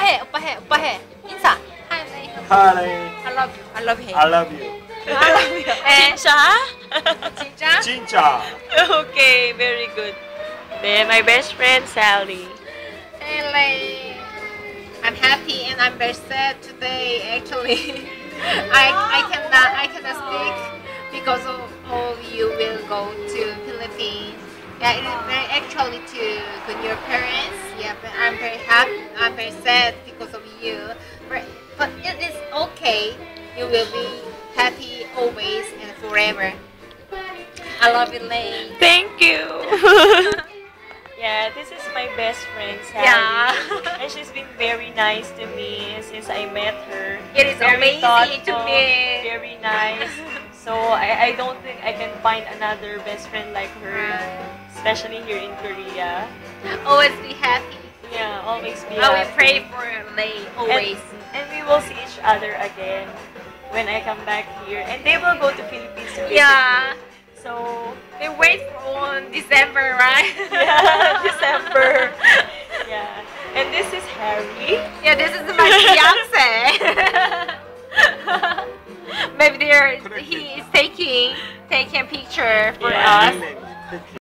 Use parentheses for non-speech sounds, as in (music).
Upahe, upahe, upahe. Insa. Hi, Nay. Hi. I love you. I love you. I love you. I love you. (laughs) Eh, Chincha. Chincha. Chincha. Okay, very good. Then my best friend Sally. Hey, like, I'm happy and I'm very sad today. Actually, (laughs) I I cannot I cannot speak because of all you will go to Philippines. Yeah, it is very actually to good your parents happy. I'm very sad because of you. But but it is okay. You will be happy always and forever. I love you, Lay. Thank you. (laughs) yeah, this is my best friend Sally. Yeah. and she's been very nice to me since I met her. It is very amazing to thoughtful, meet. Very nice. So I, I don't think I can find another best friend like her, especially here in Korea. Always be happy. Pray for Lay always. And, and we will see each other again when I come back here. And they will go to Philippines to Yeah. So, They wait for on December, right? yeah, (laughs) December. yeah. And this is Harry. Yeah, this is my fiance. (laughs) Maybe there he is taking taking a picture for Yeah. us. Nickname.